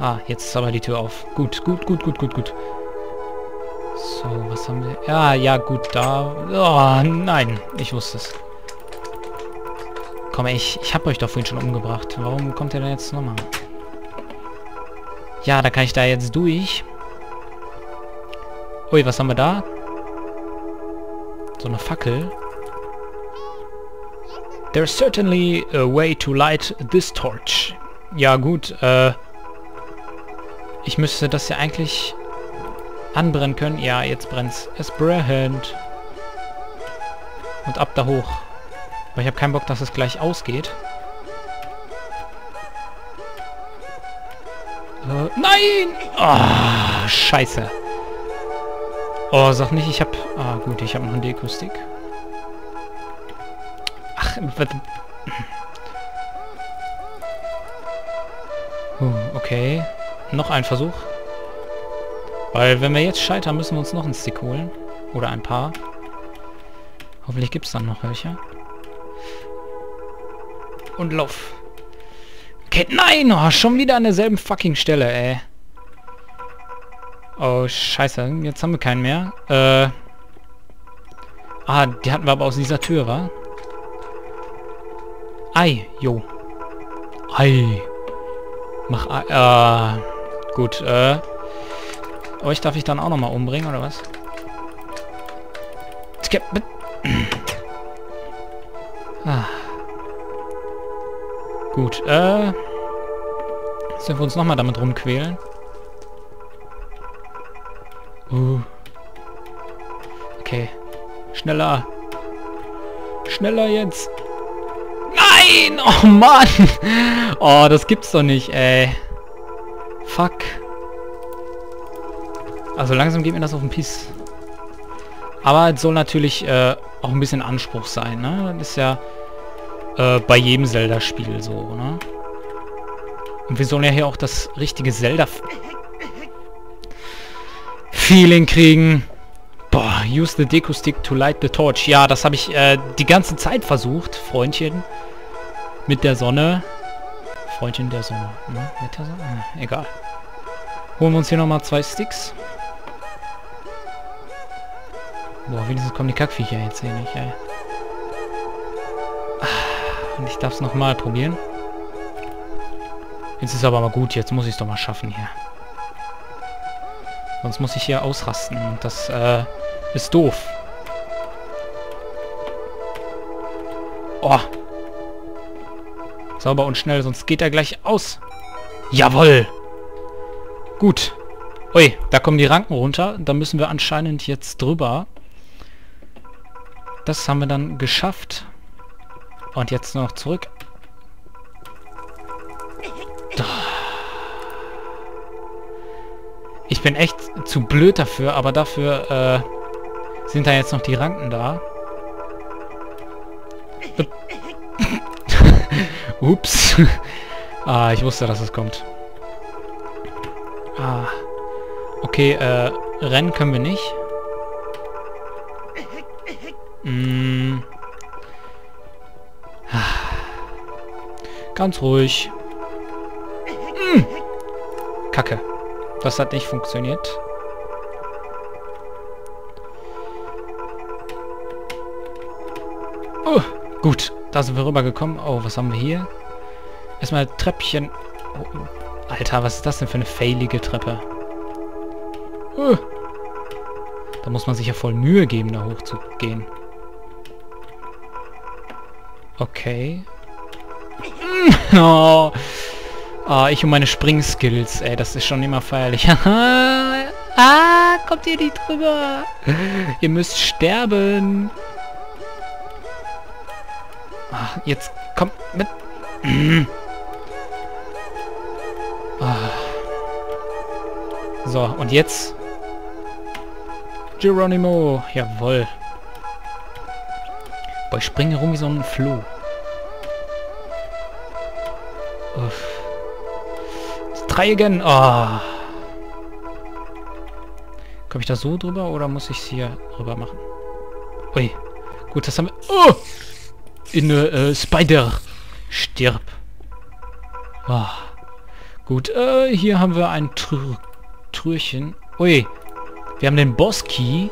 Ah, jetzt ist aber die Tür auf. Gut, gut, gut, gut, gut, gut. So, was haben wir? Ja, ja, gut, da... Oh, nein, ich wusste es. Komm, ich, ich habe euch doch vorhin schon umgebracht. Warum kommt ihr denn jetzt nochmal? Ja, da kann ich da jetzt durch. Ui, was haben wir da? So eine Fackel. There's certainly a way to light this torch. Ja gut, äh... Ich müsste das ja eigentlich anbrennen können. Ja, jetzt brennt's. Es brennt. Und ab da hoch. Aber ich habe keinen Bock, dass es gleich ausgeht. Äh, nein! Oh, scheiße. Oh, sag nicht, ich hab... Ah, gut, ich habe noch einen Deko-Stick. Ach, was... Okay. Noch ein Versuch. Weil wenn wir jetzt scheitern, müssen wir uns noch einen Stick holen. Oder ein paar. Hoffentlich gibt es dann noch welche. Und lauf. Okay, nein! Oh, schon wieder an derselben fucking Stelle, ey. Oh, scheiße. Jetzt haben wir keinen mehr. Äh... Ah, die hatten wir aber aus dieser Tür, wa? Ei, jo. Ei. Mach Ei. Äh... Gut, äh... Euch darf ich dann auch nochmal umbringen, oder was? Ah. Gut, äh... Sollen wir uns nochmal damit rumquälen? Uh. Okay. Schneller. Schneller jetzt. Nein! Oh Mann! Oh, das gibt's doch nicht, ey. Fuck. Also langsam geht mir das auf den Piss. Aber es soll natürlich äh, auch ein bisschen Anspruch sein, ne? Das ist ja äh, bei jedem Zelda-Spiel so, ne? Und wir sollen ja hier auch das richtige Zelda Feeling kriegen. Boah, use the Deco Stick to light the torch. Ja, das habe ich äh, die ganze Zeit versucht, Freundchen. Mit der Sonne. Freundchen der Sonne. Ne? Mit der Sonne? Egal. Holen wir uns hier nochmal zwei Sticks. Boah, wenigstens kommen die Kackviecher jetzt hier nicht, ey. Und ich darf es nochmal probieren. Jetzt ist aber mal gut, jetzt muss ich es doch mal schaffen hier. Sonst muss ich hier ausrasten und das äh, ist doof. Oh. Sauber und schnell, sonst geht er gleich aus. Jawoll. Gut. Ui, da kommen die Ranken runter. Da müssen wir anscheinend jetzt drüber. Das haben wir dann geschafft. Und jetzt noch zurück. Ich bin echt zu blöd dafür, aber dafür äh, sind da jetzt noch die Ranken da. Ups. ah, ich wusste, dass es kommt. Ah. Okay, äh, rennen können wir nicht. Mm. Ganz ruhig. Mm. Kacke. Das hat nicht funktioniert. Oh, gut. Da sind wir rübergekommen. Oh, was haben wir hier? Erstmal Treppchen. Oh, Alter, was ist das denn für eine failige Treppe? Oh. Da muss man sich ja voll Mühe geben, da hoch zu gehen. Okay. oh. Ah, ich und meine Springskills, ey, das ist schon immer feierlich. ah, kommt ihr nicht drüber? ihr müsst sterben. Ah, jetzt kommt mit. So, und jetzt? Geronimo, jawoll. Boah, ich springe rum wie so ein Floh. Uff. Dreiecken. Oh. Komme ich da so drüber oder muss ich es hier drüber machen? Ui. Gut, das haben wir... Oh! In äh, Spider. Stirb. Oh. Gut, äh, hier haben wir ein Tr Trürchen. Ui, wir haben den Boss-Key.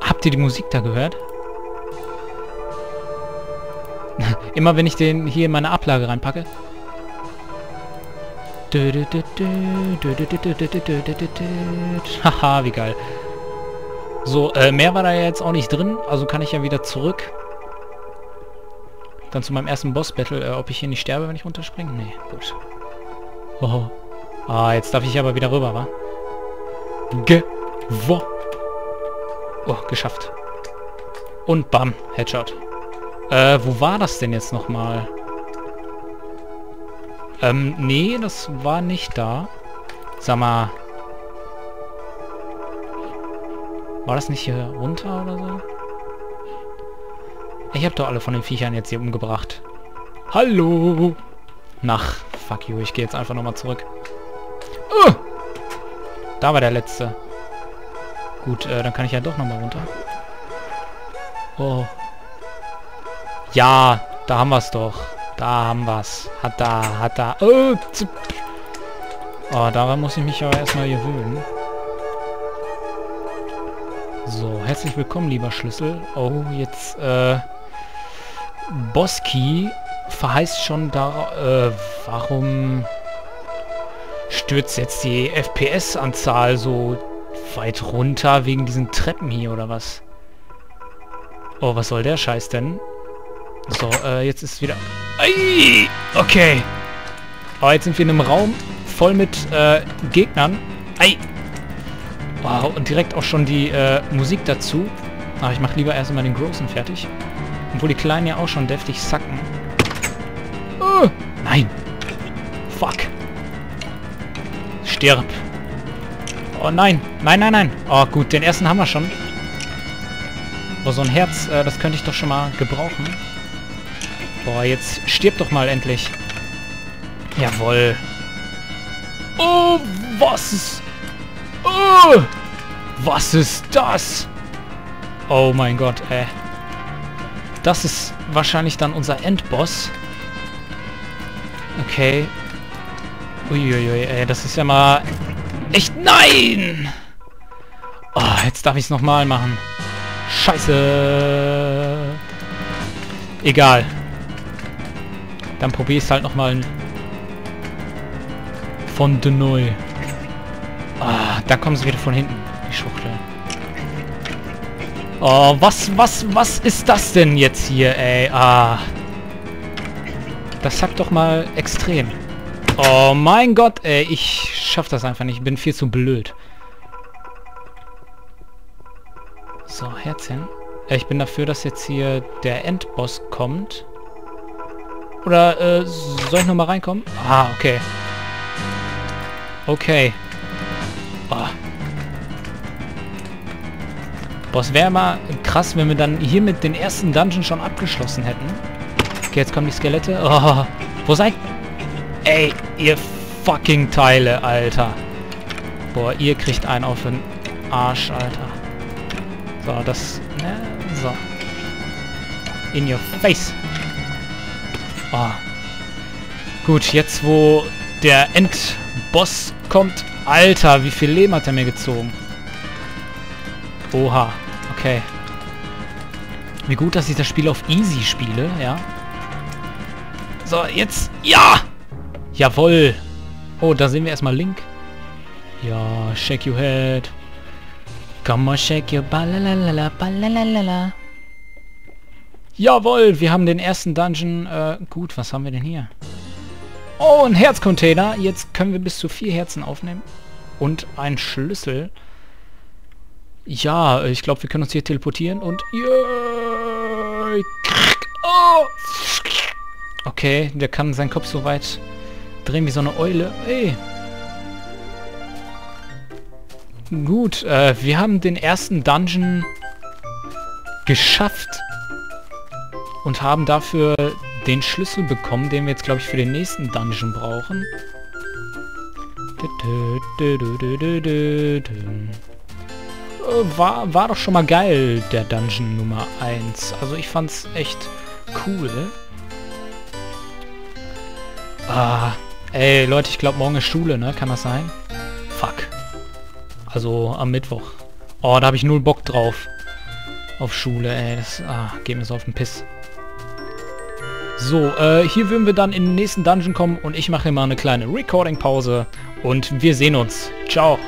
Habt ihr die Musik da gehört? Immer wenn ich den hier in meine Ablage reinpacke. Haha, wie geil. So, äh, mehr war da jetzt auch nicht drin, also kann ich ja wieder zurück. Dann zu meinem ersten Boss-Battle, äh, ob ich hier nicht sterbe, wenn ich runterspringe? Nee, gut. Oh. Ah, jetzt darf ich aber wieder rüber, wa? Ge... Wo... Oh, geschafft. Und bam, Headshot. Äh, wo war das denn jetzt nochmal? Ähm, nee, das war nicht da. Sag mal... War das nicht hier runter oder so? Ich habe doch alle von den Viechern jetzt hier umgebracht. Hallo! Nach, fuck you, ich gehe jetzt einfach nochmal zurück. Uh! Da war der letzte. Gut, äh, dann kann ich ja doch nochmal runter. Oh. Ja, da haben wir es doch. Da haben wir es. Hat da, hat da. Oh, oh, daran muss ich mich aber erstmal gewöhnen. So, herzlich willkommen, lieber Schlüssel. Oh, jetzt, äh... Boski verheißt schon da... Äh, warum stürzt jetzt die FPS-Anzahl so weit runter wegen diesen Treppen hier, oder was? Oh, was soll der Scheiß denn? So, äh, jetzt ist wieder... Ei! Okay. Aber jetzt sind wir in einem Raum voll mit äh, Gegnern. Ei! Wow, und direkt auch schon die äh, Musik dazu. Aber ich mache lieber erst einmal den Großen fertig. Obwohl die Kleinen ja auch schon deftig sacken. Nein. Fuck. Stirb. Oh nein. Nein, nein, nein. Oh gut, den ersten haben wir schon. Oh, so ein Herz, äh, das könnte ich doch schon mal gebrauchen. Boah, jetzt stirb doch mal endlich. Jawoll. Oh, was ist... Oh! Was ist das? Oh mein Gott, ey. Das ist wahrscheinlich dann unser Endboss. Okay. Uiuiui, ey, das ist ja mal... Echt nein! Oh, jetzt darf ich es nochmal machen. Scheiße. Egal. Dann probier es halt nochmal von de neu. Ah, da kommen sie wieder von hinten, die Schuchtel. Oh, was, was, was ist das denn jetzt hier, ey? Ah. Das sagt doch mal extrem. Oh mein Gott, ey, ich schaff das einfach nicht. Ich bin viel zu blöd. So, Herzchen. Äh, ich bin dafür, dass jetzt hier der Endboss kommt. Oder äh, soll ich nochmal reinkommen? Ah, okay. Okay. Boah, es wäre mal krass, wenn wir dann hier mit den ersten Dungeon schon abgeschlossen hätten. Okay, jetzt kommen die Skelette. Oh, wo seid... Ey, ihr fucking Teile, Alter. Boah, ihr kriegt einen auf den Arsch, Alter. So, das... Ne, so. In your face. Oh. Gut, jetzt wo der Endboss kommt... Alter, wie viel Leben hat er mir gezogen? Oha, okay. Wie gut, dass ich das Spiel auf Easy spiele, ja. So, jetzt... Ja! Jawoll! Oh, da sehen wir erstmal Link. Ja, shake your head. Come on, shake your balalala, balalala. Jawohl, wir haben den ersten Dungeon. Äh, gut, was haben wir denn hier? Oh, ein Herzcontainer. Jetzt können wir bis zu vier Herzen aufnehmen. Und ein Schlüssel. Ja, ich glaube, wir können uns hier teleportieren und... Yeah, oh. Okay, der kann seinen Kopf so weit drehen wie so eine Eule. Hey. Gut, äh, wir haben den ersten Dungeon geschafft und haben dafür den Schlüssel bekommen, den wir jetzt, glaube ich, für den nächsten Dungeon brauchen. War, war doch schon mal geil, der Dungeon Nummer 1. Also ich fand's echt cool. Ah, ey, Leute, ich glaube, morgen ist Schule, ne? Kann das sein? Fuck. Also am Mittwoch. Oh, da habe ich null Bock drauf. Auf Schule, ey. Das ah, geht mir so auf den Piss. So, äh, hier würden wir dann in den nächsten Dungeon kommen und ich mache mal eine kleine Recording-Pause und wir sehen uns. Ciao.